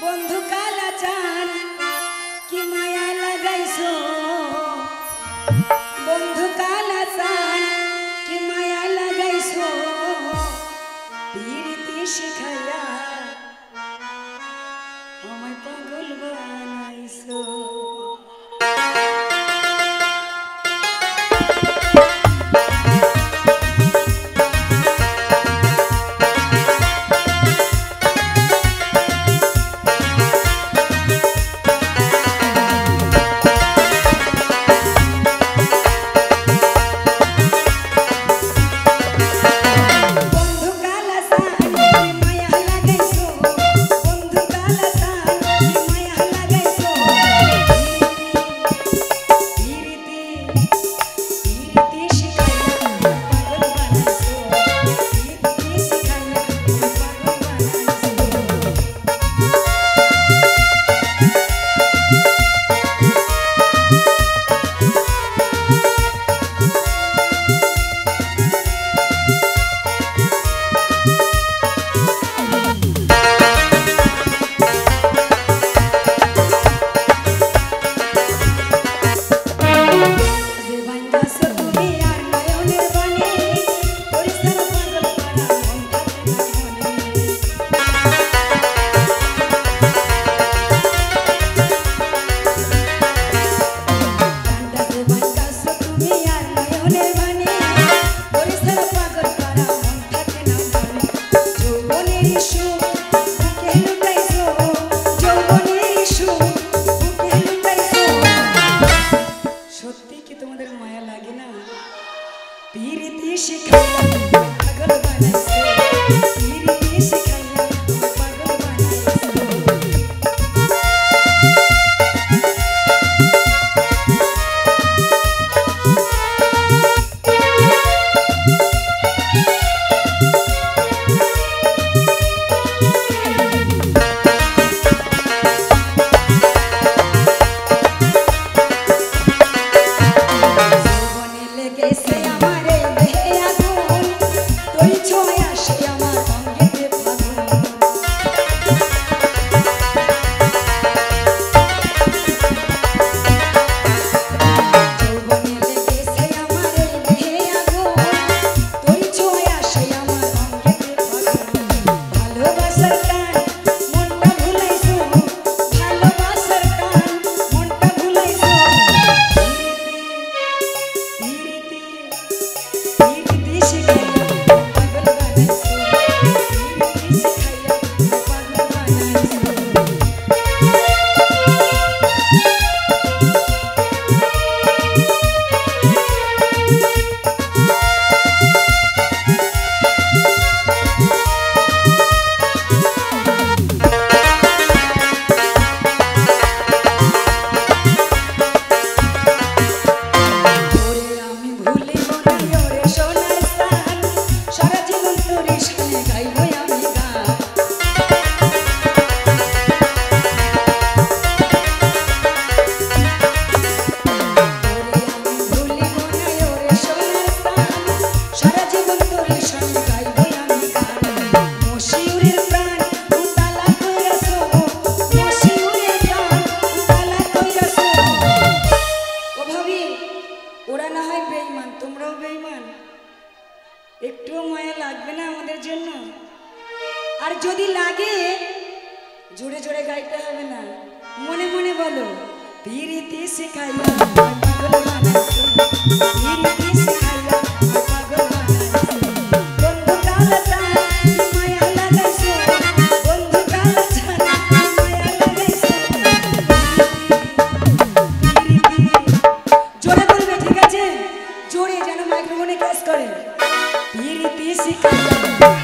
বন্ধু কালা চান কি মায়া লাগাইছো? বন্ধু কালা にしか心がない লাগবে না আমাদের জন্য? আর যদি লাগে, জোরে জোরে গাইতে হবে না। মনে মনে বলো পিরিতি শেখাই কাজ করে। Easy see.